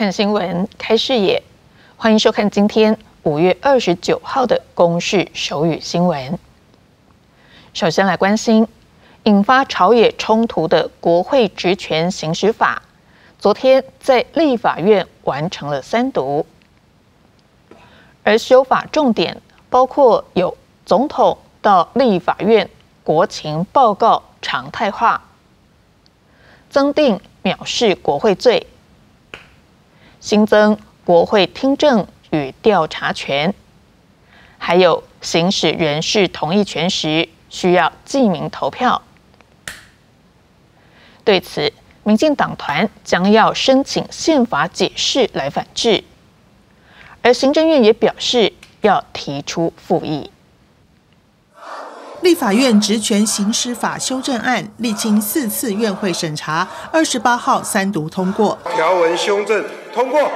看新闻，开视野，欢迎收看今天五月二十九号的公视手语新闻。首先来关心引发朝野冲突的国会职权行使法，昨天在立法院完成了三读，而修法重点包括有总统到立法院国情报告常态化，增订藐视国会罪。新增国会听证与调查权，还有行使人事同意权时需要记名投票。对此，民进党团将要申请宪法解释来反制，而行政院也表示要提出复议。立法院职权行使法修正案历经四次院会审查，二十八号三读通过，条文修正。通过。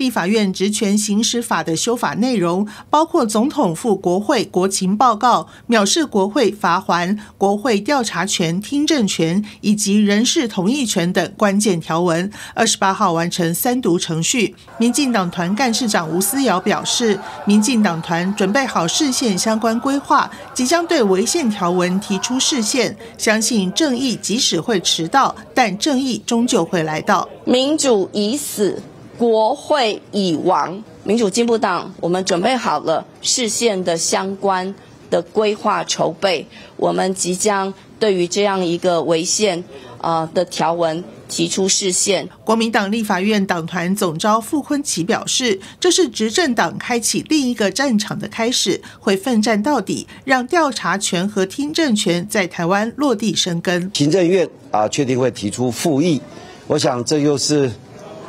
立法院职权行使法的修法内容包括总统赴国会国情报告、藐视国会罚还国会调查权、听证权以及人事同意权等关键条文。二十八号完成三读程序。民进党团干事长吴思瑶表示，民进党团准备好视线相关规划，即将对违宪条文提出视线。相信正义即使会迟到，但正义终究会来到。民主已死。国会已亡，民主进步党，我们准备好了视线的相关的规划筹备，我们即将对于这样一个违宪呃的条文提出视线。国民党立法院党团总召傅昆奇表示，这是执政党开启另一个战场的开始，会奋战到底，让调查权和听证权在台湾落地生根。行政院啊，确定会提出复议，我想这又是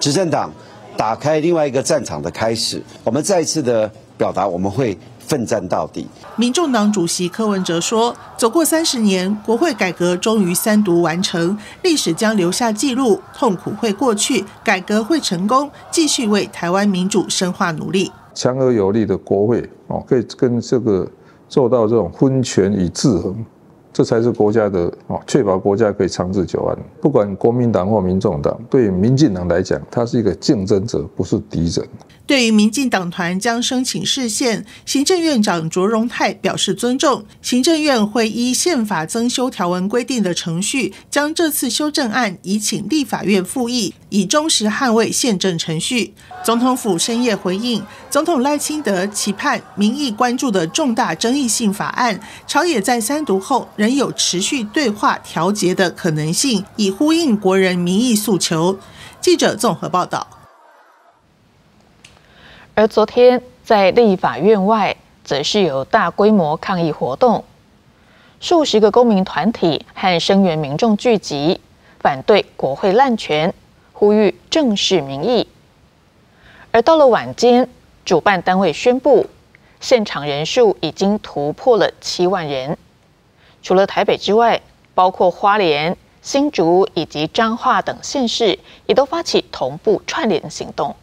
执政党。打开另外一个战场的开始，我们再次的表达，我们会奋战到底。民众党主席柯文哲说：“走过三十年，国会改革终于三读完成，历史将留下记录，痛苦会过去，改革会成功，继续为台湾民主深化努力。强而有力的国会哦，可以跟这个做到这种分权与制衡。”这才是国家的啊，确保国家可以长治久安。不管国民党或民众党，对民进党来讲，他是一个竞争者，不是敌人。对于民进党团将申请释宪，行政院长卓荣泰表示尊重。行政院会依宪法增修条文规定的程序，将这次修正案移请立法院复议，以忠实捍卫宪政程序。总统府深夜回应，总统赖清德期盼民意关注的重大争议性法案，朝野在三读后仍有持续对话调节的可能性，以呼应国人民意诉求。记者综合报道。而昨天在立法院外，则是有大规模抗议活动，数十个公民团体和声援民众聚集，反对国会滥权，呼吁正视民意。而到了晚间，主办单位宣布，现场人数已经突破了七万人。除了台北之外，包括花莲、新竹以及彰化等县市，也都发起同步串联行动。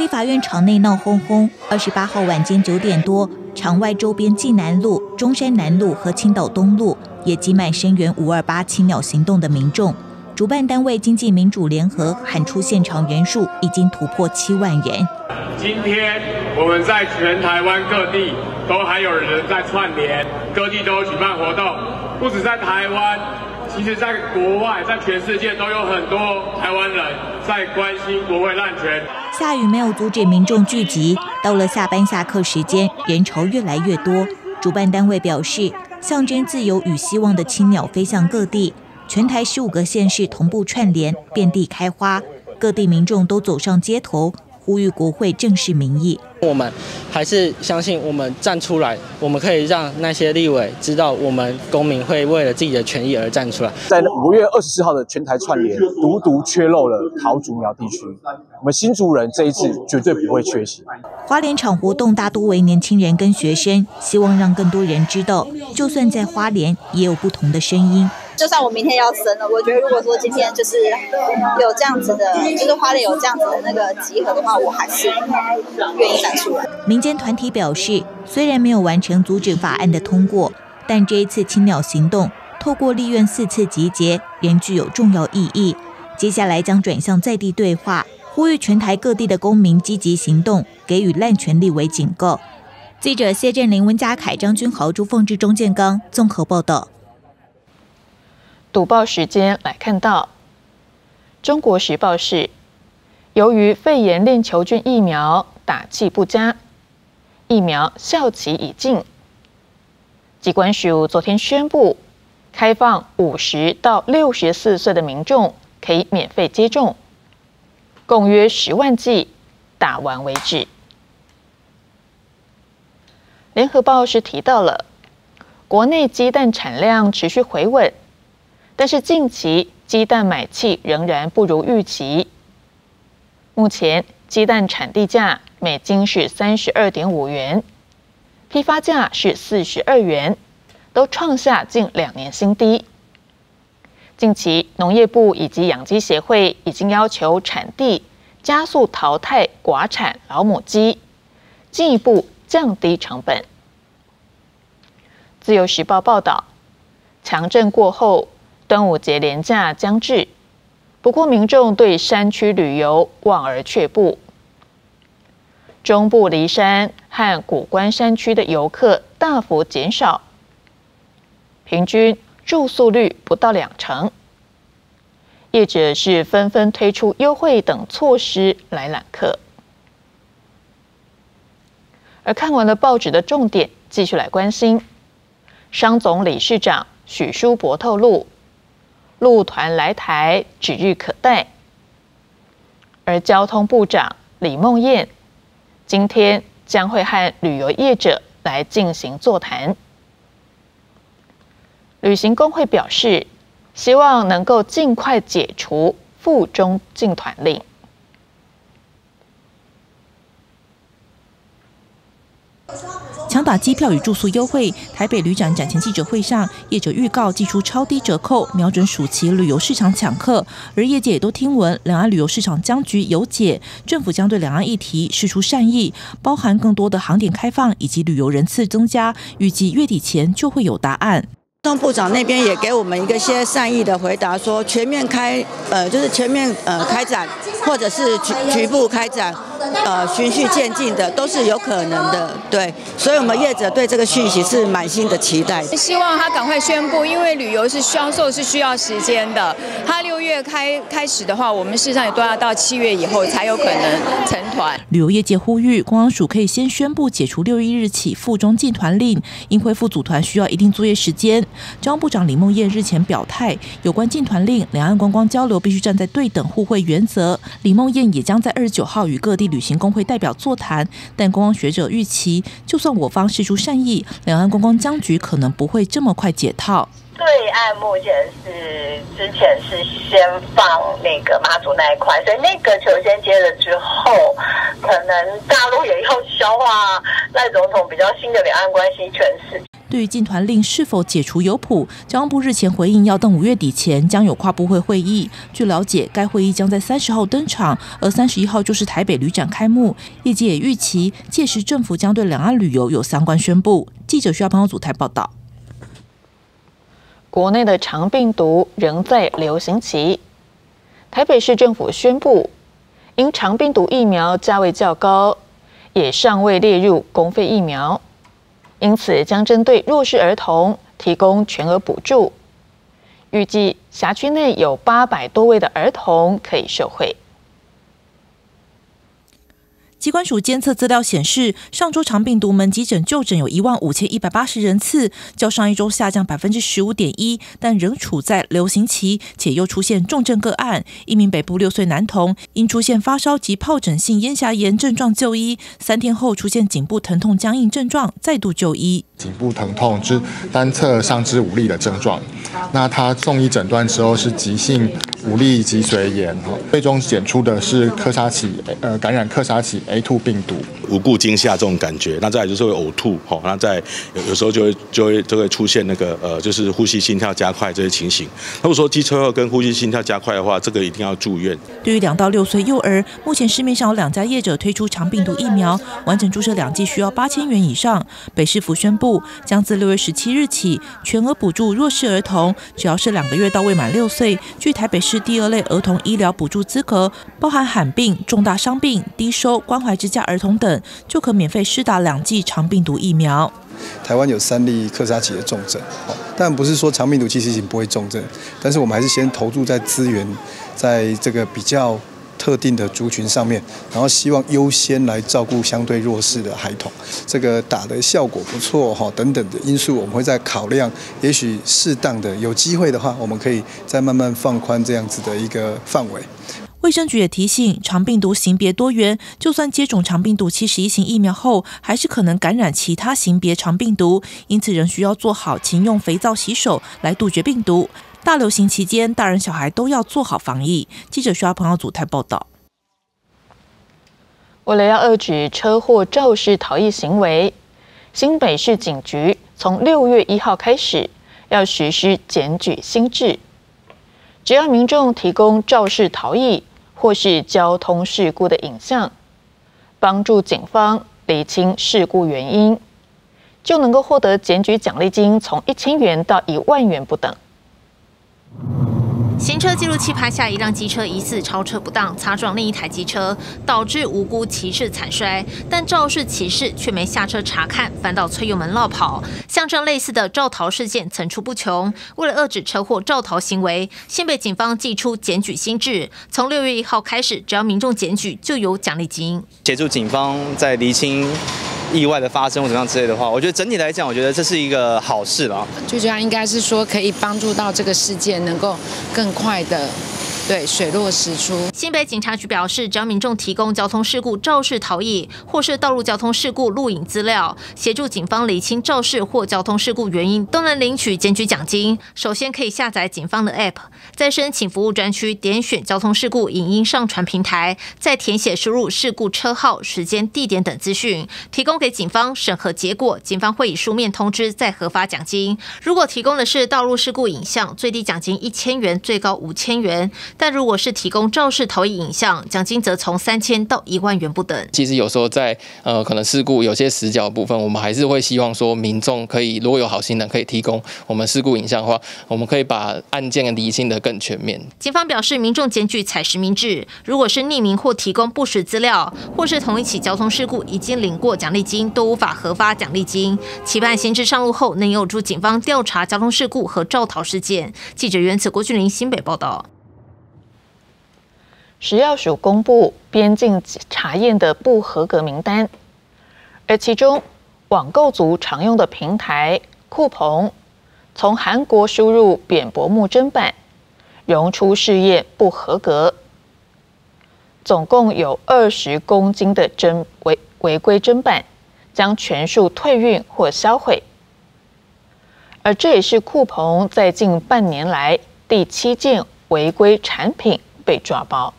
立法院场内闹哄哄。二十八号晚间九点多，场外周边济南路、中山南路和青岛东路也挤满声援五二八青鸟行动的民众。主办单位经济民主联合喊出现场人数已经突破七万人。今天我们在全台湾各地都还有人在串联，各地都举办活动，不止在台湾。其实，在国外，在全世界都有很多台湾人在关心国会滥权。下雨没有阻止民众聚集，到了下班下课时间，人潮越来越多。主办单位表示，象征自由与希望的青鸟飞向各地，全台十五个县市同步串联，遍地开花，各地民众都走上街头。呼吁国会正视民意，我们还是相信我们站出来，我们可以让那些立委知道，我们公民会为了自己的权益而站出来。在五月二十四号的全台串联，独独缺漏了桃竹苗地区，我们新竹人这一次绝对不会缺席。花莲场活动大多为年轻人跟学生，希望让更多人知道，就算在花莲也有不同的声音。就算我明天要生了，我觉得如果说今天就是有这样子的，就是花莲有这样子的那个集合的话，我还是愿意站出来。民间团体表示，虽然没有完成阻止法案的通过，但这一次青鸟行动透过立院四次集结，仍具有重要意义。接下来将转向在地对话，呼吁全台各地的公民积极行动，给予滥权立委警告。记者谢振林、温家凯、张君豪、朱凤志、钟建刚综合报道。读报时间来看到，《中国时报》是由于肺炎链球菌疫苗打气不佳，疫苗效期已尽。机关署昨天宣布，开放五十到六十四岁的民众可以免费接种，共约十万剂，打完为止。联合报是提到了，国内鸡蛋产量持续回稳，但是近期鸡蛋买气仍然不如预期。目前鸡蛋产地价每斤是三十二点五元。批发价是四十二元，都创下近两年新低。近期农业部以及养鸡协会已经要求产地加速淘汰寡产老母鸡，进一步降低成本。自由时报报道，强震过后，端午节连假将至，不过民众对山区旅游望而却步。中部离山和古关山区的游客大幅减少，平均住宿率不到两成。业者是纷纷推出优惠等措施来揽客。而看完了报纸的重点，继续来关心，商总理事长许书博透露，陆团来台指日可待。而交通部长李梦燕。今天将会和旅游业者来进行座谈。旅行工会表示，希望能够尽快解除赴中进团令。强打机票与住宿优惠，台北旅展展前记者会上，业者预告寄出超低折扣，瞄准暑期旅游市场抢客。而业界也都听闻，两岸旅游市场僵局有解，政府将对两岸议题释出善意，包含更多的航点开放以及旅游人次增加，预计月底前就会有答案。交通部长那边也给我们一个些善意的回答，说全面开，呃，就是全面呃开展，或者是局局部开展。呃，循序渐进的都是有可能的，对，所以我们业者对这个讯息是满心的期待，希望他赶快宣布，因为旅游是销售是需要时间的。他六月开开始的话，我们事实上也都要到七月以后才有可能成团。旅游业界呼吁，公安署可以先宣布解除六月一日起附中进团令，因恢复组团需要一定作业时间。交通部长李梦燕日前表态，有关进团令，两岸观光交流必须站在对等互惠原则。李梦燕也将在二十九号与各地旅行工会代表座谈，但观光学者预期，就算我方释出善意，两岸观光僵局可能不会这么快解套。对岸目前是之前是先放那个妈祖那一块，所以那个球先接了之后，可能大陆也要消化赖总统比较新的两岸关系诠释。对于禁团令是否解除有谱，交通部日前回应，要等五月底前将有跨部会会议。据了解，该会议将在三十号登场，而三十一号就是台北旅展开幕。业界也预期，届时政府将对两岸旅游有相关宣布。记者需要帮组台报道。国内的长病毒仍在流行期，台北市政府宣布，因长病毒疫苗价位较高，也尚未列入公费疫苗。因此，将针对弱势儿童提供全额补助，预计辖区内有八百多位的儿童可以受惠。机关署监测资料显示，上周长病毒门急诊就诊有一万五千一百八十人次，较上一周下降百分之十五点一，但仍处在流行期，且又出现重症个案。一名北部六岁男童因出现发烧及疱疹性咽峡炎症状就医，三天后出现颈部疼痛僵硬症状，再度就医。颈部疼痛之单侧上肢无力的症状，那他送医诊断之后是急性无力脊髓炎，最终检出的是克沙奇呃感染克沙奇 A2 病毒。无故惊吓这种感觉。那再来就是会呕吐，吼，那在有有时候就会就会就会出现那个呃，就是呼吸心跳加快这些情形。如果说机车后跟呼吸心跳加快的话，这个一定要住院。对于两到六岁幼儿，目前市面上有两家业者推出肠病毒疫苗，完整注射两剂需要八千元以上。北市府宣布，将自六月十七日起全额补助弱势儿童，只要是两个月到未满六岁，据台北市第二类儿童医疗补助资格，包含罕病、重大伤病、低收、关怀之家儿童等，就可免费施打两剂肠病毒疫苗。台湾有三例克沙奇的重症，但不是说肠病毒其实已经不会重症，但是我们还是先投注在资源，在这个比较。特定的族群上面，然后希望优先来照顾相对弱势的孩童，这个打的效果不错哈，等等的因素，我们会在考量，也许适当的有机会的话，我们可以再慢慢放宽这样子的一个范围。卫生局也提醒，肠病毒型别多元，就算接种肠病毒七十一型疫苗后，还是可能感染其他型别肠病毒，因此仍需要做好勤用肥皂洗手来杜绝病毒。大流行期间，大人小孩都要做好防疫。记者需要朋友组台报道。为了要遏制车祸肇事逃逸行为，新北市警局从六月一号开始要实施检举新制，只要民众提供肇事逃逸或是交通事故的影像，帮助警方理清事故原因，就能够获得检举奖励金，从一千元到一万元不等。you. 行车记录器拍下一辆机车疑似超车不当，擦撞另一台机车，导致无辜骑士惨摔。但肇事骑士却没下车查看，反倒催油门绕跑。像这类似的肇逃事件层出不穷。为了遏制车祸肇逃行为，新北警方寄出检举新制，从六月一号开始，只要民众检举就有奖励金。协助警方在厘清。意外的发生或怎么样之类的话，我觉得整体来讲，我觉得这是一个好事了。最主要应该是说，可以帮助到这个事件能够更快的。对，水落石出。新北警察局表示，只要民众提供交通事故肇事逃逸或是道路交通事故录影资料，协助警方厘清肇事或交通事故原因，都能领取检举奖金。首先可以下载警方的 App，在申请服务专区点选交通事故影音上传平台，再填写输入事故车号、时间、地点等资讯，提供给警方审核。结果，警方会以书面通知再核发奖金。如果提供的是道路事故影像，最低奖金一千元，最高五千元。但如果是提供肇事逃逸影像，奖金则从三千到一万元不等。其实有时候在呃可能事故有些死角部分，我们还是会希望说民众可以如果有好心人可以提供我们事故影像的话，我们可以把案件理清的更全面。警方表示，民众检举采实名制，如果是匿名或提供不实资料，或是同一起交通事故已经领过奖励金，都无法核发奖励金。期盼新制上路后，能有助警方调查交通事故和肇逃事件。记者原子郭俊林新北报道。食药署公布边境查验的不合格名单，而其中网购族常用的平台酷鹏，从韩国输入扁薄木砧板，溶出试验不合格，总共有二十公斤的砧违违规砧板，将全数退运或销毁。而这也是酷鹏在近半年来第七件违规产品被抓包。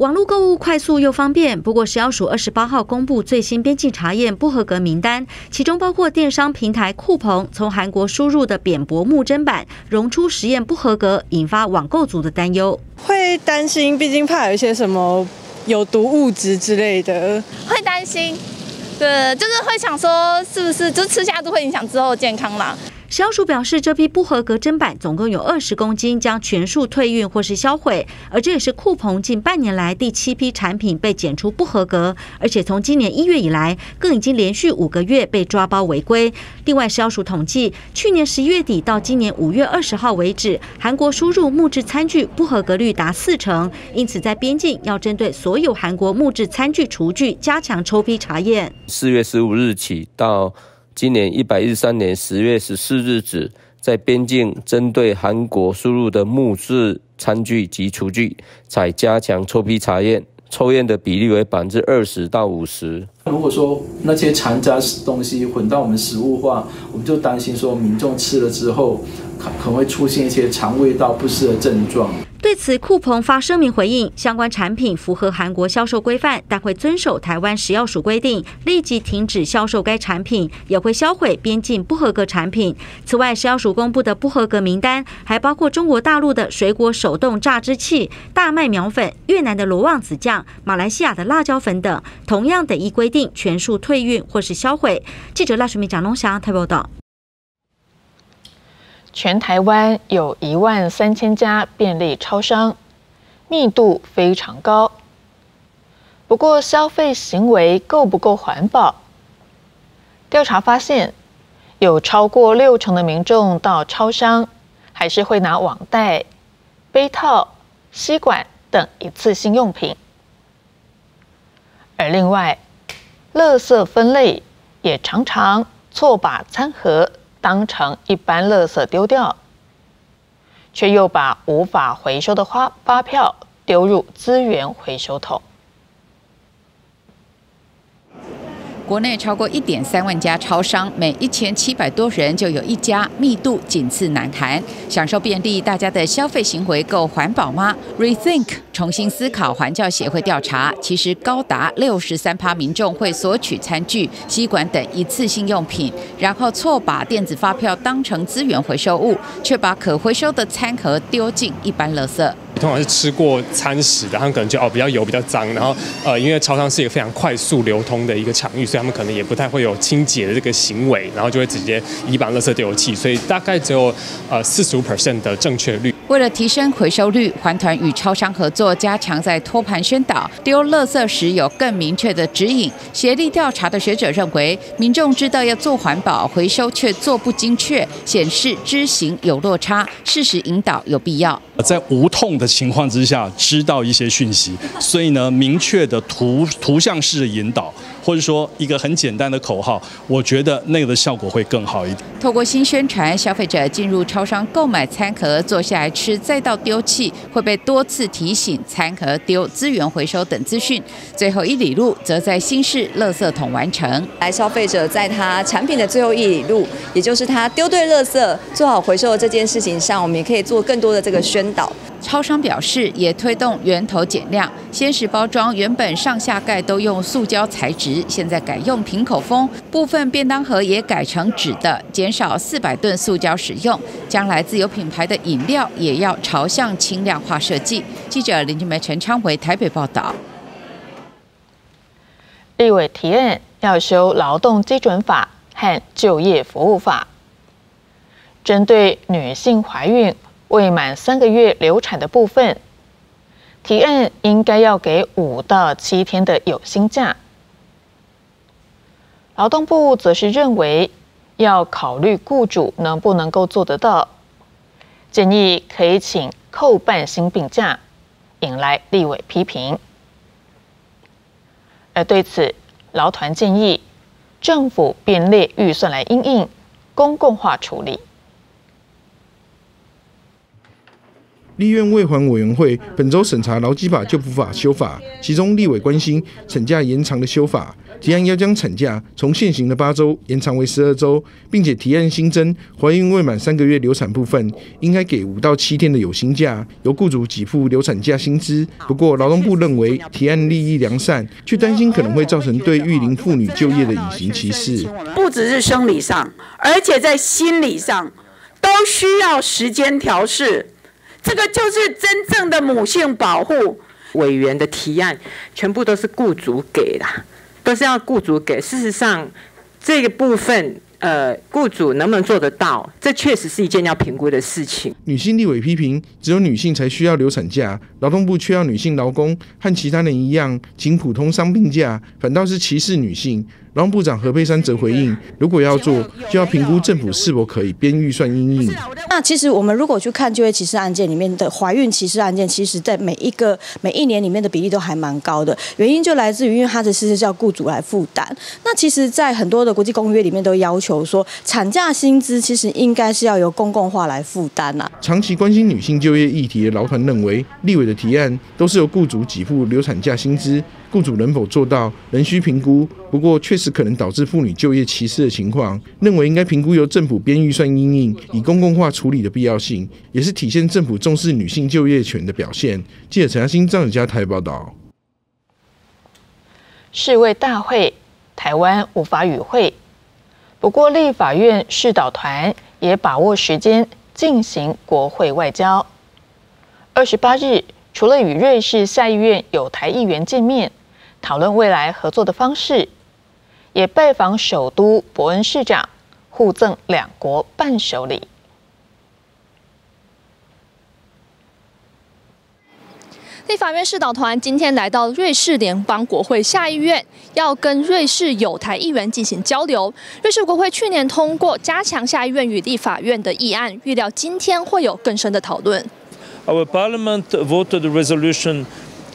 网络购物快速又方便，不过食药署二十八号公布最新边境查验不合格名单，其中包括电商平台酷鹏从韩国输入的扁薄木砧板溶出实验不合格，引发网购族的担忧。会担心，毕竟怕有一些什么有毒物质之类的，会担心。对，就是会想说，是不是就吃下都会影响之后健康啦？消署表示，这批不合格砧板总共有二十公斤，将全数退运或是销毁。而这也是酷鹏近半年来第七批产品被检出不合格，而且从今年一月以来，更已经连续五个月被抓包违规。另外，消署统计，去年十一月底到今年五月二十号为止，韩国输入木质餐具不合格率达四成，因此在边境要针对所有韩国木质餐具厨具加强抽批查验。四月十五日起到。今年一百一十三年十月十四日止，在边境针对韩国输入的木质餐具及厨具，采加强抽批查验，抽验的比例为百分之二十到五十。如果说那些残渣东西混到我们食物的话，我们就担心说民众吃了之后可可能会出现一些肠胃道不适的症状。对此，酷鹏发声明回应，相关产品符合韩国销售规范，但会遵守台湾食药署规定，立即停止销售该产品，也会销毁边境不合格产品。此外，食药署公布的不合格名单还包括中国大陆的水果手动榨汁器、大麦苗粉、越南的罗旺子酱、马来西亚的辣椒粉等，同样得依规定全数退运或是销毁。记者赖水明、蒋龙祥台报道。全台湾有一万三千家便利超商，密度非常高。不过，消费行为够不够环保？调查发现，有超过六成的民众到超商还是会拿网袋、杯套、吸管等一次性用品。而另外，垃圾分类也常常错把餐盒。当成一般垃圾丢掉，却又把无法回收的花发票丢入资源回收桶。国内超过一点三万家超商，每一千七百多人就有一家，密度仅次南韩。享受便利，大家的消费行为够环保吗？Rethink 重新思考环教协会调查，其实高达六十三趴民众会索取餐具、吸管等一次性用品，然后错把电子发票当成资源回收物，却把可回收的餐盒丢进一般垃圾。通常是吃过餐食的，他们可能就哦比较油比较脏，然后呃因为超商是一个非常快速流通的一个场域，所以他们可能也不太会有清洁的这个行为，然后就会直接一把垃圾丢弃，所以大概只有呃四十五 percent 的正确率。为了提升回收率，环团与超商合作，加强在托盘宣导丢垃圾时有更明确的指引。协力调查的学者认为，民众知道要做环保回收，却做不精确，显示知行有落差，适时引导有必要。在无痛的情况之下，知道一些讯息，所以呢，明确的图图像式的引导，或者说一个很简单的口号，我觉得那个的效果会更好一点。透过新宣传，消费者进入超商购买餐盒，坐下来是，再到丢弃，会被多次提醒餐盒丢、资源回收等资讯。最后一里路，则在新式垃圾桶完成。来，消费者在他产品的最后一里路，也就是他丢对垃圾、做好回收的这件事情上，我们也可以做更多的这个宣导。超商表示，也推动源头减量，鲜食包装原本上下盖都用塑胶材质，现在改用瓶口封，部分便当盒也改成纸的，减少四百吨塑胶使用。将来自有品牌的饮料也要朝向轻量化设计。记者林俊梅、陈昌伟台北报道。立委提案要修劳动基准法和就业服务法，针对女性怀孕。未满三个月流产的部分，提案应该要给五到七天的有薪假。劳动部则是认为要考虑雇主能不能够做得到，建议可以请扣半薪病假，引来立委批评。而对此，劳团建议政府编列预算来应应，公共化处理。立院未还委员会本周审查劳基法就补法修法，其中立委关心产假延长的修法，提案要将产假从现行的八周延长为十二周，并且提案新增怀孕未满三个月流产部分，应该给五到七天的有薪假，由雇主给付流产假薪资。不过劳动部认为提案利益良善，却担心可能会造成对育龄妇女就业的隐形歧视。不只是生理上，而且在心理上都需要时间调试。这个就是真正的母性保护。委员的提案全部都是雇主给的，都是要雇主给。事实上，这个部分，呃，雇主能不能做得到，这确实是一件要评估的事情。女性立委批评，只有女性才需要流产假，劳动部却要女性劳工和其他人一样请普通伤病假，反倒是歧视女性。劳动部长何佩珊则回应，如果要做，就要评估政府是否可以编预算应应。那其实我们如果去看就业歧视案件里面的怀孕歧视案件，其实在每一个每一年里面的比例都还蛮高的，原因就来自于因为它的是叫雇主来负担。那其实，在很多的国际公约里面都要求说，产假薪资其实应该是要由公共化来负担呐。长期关心女性就业议题的劳团认为，立委的提案都是由雇主给付流产假薪资，雇主能否做到仍需评估。不过，确实可能导致妇女就业歧视的情况，认为应该评估由政府编预算应应，以公共化处理的必要性，也是体现政府重视女性就业权的表现。记者陈嘉欣、张子佳台报道。世卫大会，台湾无法与会。不过，立法院视导团也把握时间进行国会外交。二十八日，除了与瑞士下议院有台议员见面，讨论未来合作的方式，也拜访首都伯恩市长，互赠两国伴手礼。立法院视导团今天来到瑞士联邦国会下议院，要跟瑞士有台议员进行交流。瑞士国会去年通过加强下议院与立法院的议案，预料今天会有更深的讨论。Our Parliament voted a resolution.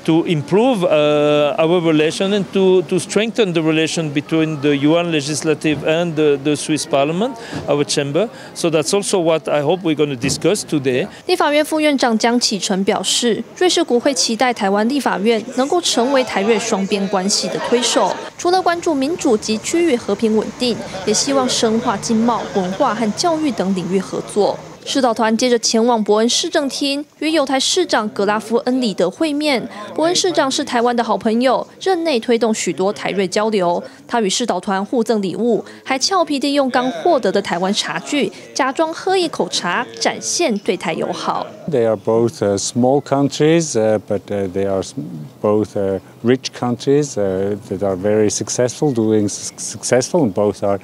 To improve uh, our relation and to, to strengthen the relation between the UN legislative and the, the Swiss Parliament, our chamber. So that's also what I hope we're going to discuss today. 立法院副院长江启臣表示，瑞士国会期待台湾立法院能够成为台瑞双边关系的推手，除了关注民主及区域和平稳定，也希望深化经贸、文化和教育等领域合作。市导团接着前往伯恩市政厅，与有台市长格拉夫恩里德会面。伯恩市长是台湾的好朋友，任内推动许多台瑞交流。他与市导团互赠礼物，还俏皮地用刚获得的台湾茶具，假装喝一口茶，展现对台友好。They are both small countries, but they are both rich countries that are very successful, doing successful, and both are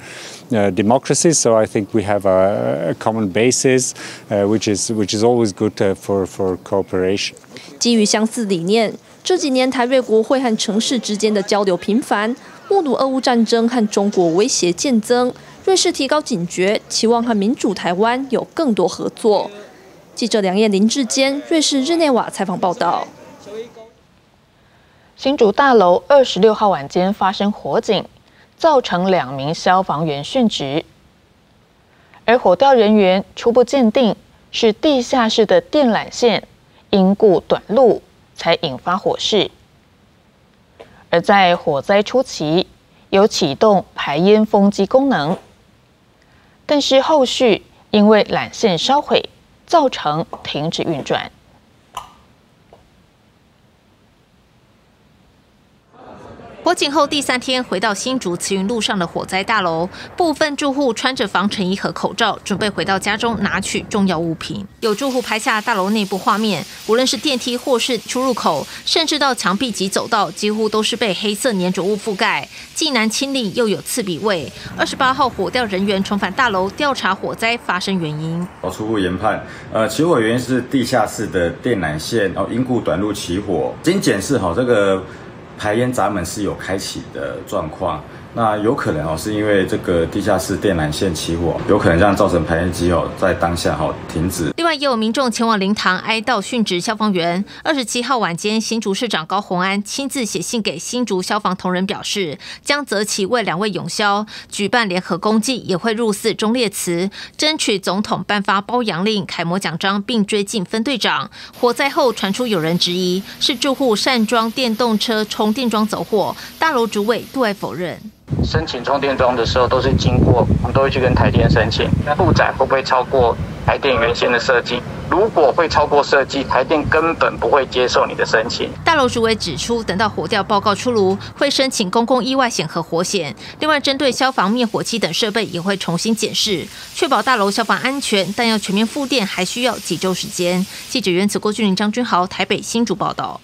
democracies. So I think we have a common basis. uh, which is which is always good uh, for for cooperation. 基于相似理念，这几年台瑞国会和城市之间的交流频繁，目睹俄乌战争和中国威胁渐增，瑞士提高警觉，期望和民主台湾有更多合作。记者梁燕林志坚，瑞士日内瓦采访报道。新竹大楼二十六号晚间发生火警，造成两名消防员殉职。而火调人员初步鉴定是地下室的电缆线因故短路，才引发火势。而在火灾初期有启动排烟风机功能，但是后续因为缆线烧毁，造成停止运转。火警后第三天，回到新竹慈云路上的火灾大楼，部分住户穿着防尘衣和口罩，准备回到家中拿取重要物品。有住户拍下大楼内部画面，无论是电梯或是出入口，甚至到墙壁及走道，几乎都是被黑色粘着物覆盖，既难清理又有刺鼻味。二十八号，火调人员重返大楼调查火灾发生原因。哦，初步研判，呃，起火原因是地下室的电缆线哦因故短路起火。经检视，哈，这个。排烟闸门是有开启的状况。那有可能哦，是因为这个地下室电缆线起火，有可能让造成排烟机哦在当下哈停止。另外，也有民众前往灵堂哀悼殉职消防员。二十七号晚间，新竹市长高虹安亲自写信给新竹消防同仁，表示将择期为两位永消举办联合公祭，也会入寺忠烈祠，争取总统颁发褒扬令、楷模奖章，并追进分队长。火灾后传出有人质疑是住户擅装电动车充电桩走火，大楼主委对外否认。申请充电桩的时候，都是经过，我们都会去跟台电申请，负载会不会超过台电原先的设计？如果会超过设计，台电根本不会接受你的申请。大楼主委指出，等到火调报告出炉，会申请公共意外险和火险。另外，针对消防灭火器等设备，也会重新检视，确保大楼消防安全。但要全面复电，还需要几周时间。记者袁子郭俊林、张君豪，台北新竹报道。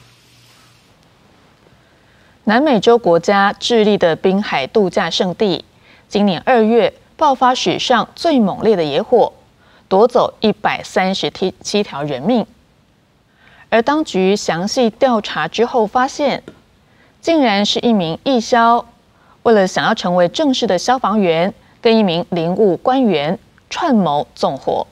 南美洲国家智利的滨海度假胜地，今年二月爆发史上最猛烈的野火，夺走一百三十七条人命。而当局详细调查之后发现，竟然是一名义消为了想要成为正式的消防员，跟一名林务官员串谋纵火。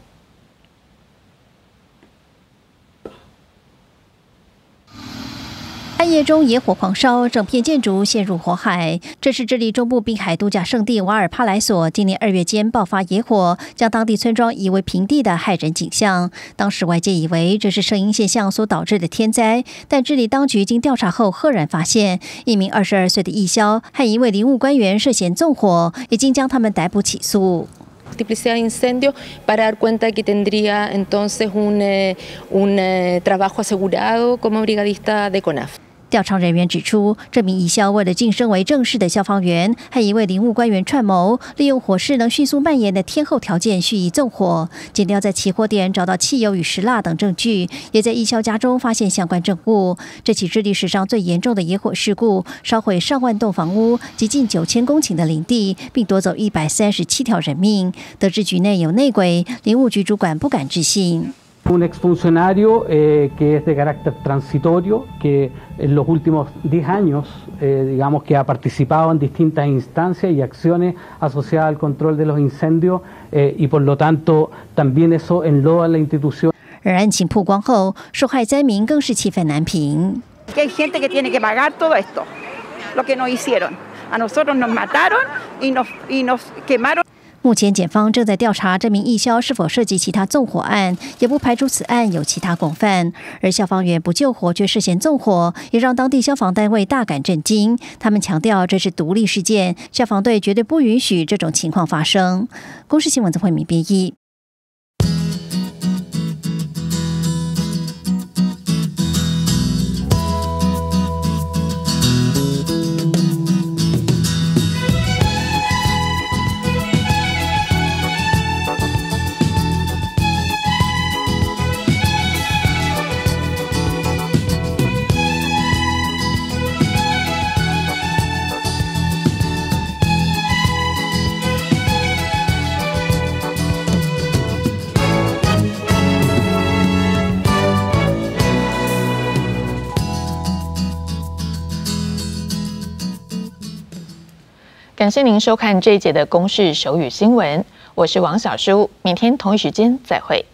暗夜中野火狂烧，整片建筑陷入火海。这是智利中部滨海度假胜地瓦尔帕莱索今年二月间爆发野火，将当地村庄夷为平地的骇人景象。当时外界以为这是声音现象所导致的天灾，但智利当局经调查后，赫然发现一名二十二岁的义消和一位林务官员涉嫌纵火，已经将他们逮捕起诉。调查人员指出，这名义消为了晋升为正式的消防员，和一位林务官员串谋，利用火势能迅速蔓延的天候条件，蓄意纵火。警调在起火点找到汽油与石蜡等证据，也在义消家中发现相关证物。这起是历史上最严重的野火事故，烧毁上万栋房屋及近九千公顷的林地，并夺走一百三十七条人命。得知局内有内鬼，林务局主管不敢置信。Un exfuncionario eh, que es de carácter transitorio, que en los últimos 10 años, eh, digamos que ha participado en distintas instancias y acciones asociadas al control de los incendios eh, y por lo tanto también eso enloda la institución. Que hay gente que tiene que pagar todo esto, lo que nos hicieron. A nosotros nos mataron y nos, y nos quemaron. 目前，检方正在调查这名义销是否涉及其他纵火案，也不排除此案有其他共犯。而消防员不救火却涉嫌纵火，也让当地消防单位大感震惊。他们强调这是独立事件，消防队绝对不允许这种情况发生。公视新闻总会明编译。感谢您收看这一节的公式手语新闻，我是王小叔，明天同一时间再会。